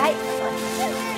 Hey,